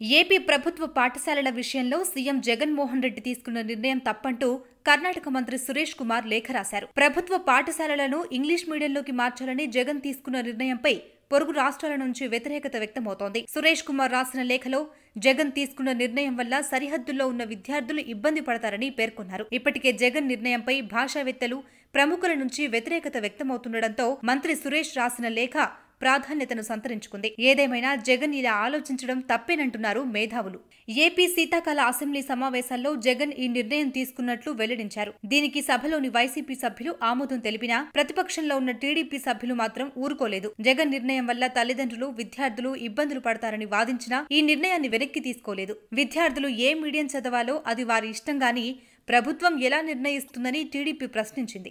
AP ప్రభుత్వ పాఠశాలల విషయంలో సీఎం జగన్మోహన్ రెడ్డి తీసుకున్న నిర్ణయం తప్పంటూ కర్ణాటక మంత్రి సురేష్ కుమార్ లేఖ రాశారు. ప్రభుత్వ పాఠశాలలను ఇంగ్లీష్ మీడియంలోకి మార్చాలని జగన్ తీసుకున్న నిర్ణయంపై పొరుగు రాష్ట్రాల నుంచి వ్యతిరేకత వ్యక్తమవుతోంది. సురేష్ కుమార్ రాసిన లేఖలో జగన్ తీసుకున్న నిర్ణయం వల్ల సరిహద్దుల్లో ఉన్న విద్యార్థులు ఇబ్బంది పడతారని పేర్కొన్నారు. ఇప్పటికే జగన్ నిర్ణయంపై భాషావేత్తలు ప్రముఖుల నుంచి వ్యతిరేకత వ్యక్తమవుతుండటంతో మంత్రి సురేష్ రాసిన లేఖ ప్రాధాన్యతను సంతరించుకుంది. ఏదేమైనా జగన్ ఇలా ఆలోచించడం తప్పేనంటున్నారు మేధావులు. ఏపీ శీతాకాల అసెంబ్లీ సమావేశాల్లో జగన్ ఈ నిర్ణయం తీసుకున్నట్లు వెల్లడించారు. దీనికి సభలోని వైసీపీ సభ్యులు ఆమోదం తెలిపినా ప్రతిపక్షంలో ఉన్న టీడీపీ సభ్యులు మాత్రం ఊరుకోలేదు. జగన్ నిర్ణయం వల్ల తల్లిదండ్రులు విద్యార్థులు ఇబ్బందులు పడతారని వాదించినా ఈ నిర్ణయాన్ని వెనక్కి తీసుకోలేదు. విద్యార్థులు ఏ మీడియం చదవాలో అది వారి ఇష్టంగాని ప్రభుత్వం ఎలా నిర్ణయిస్తుందని టీడీపీ ప్రశ్నించింది.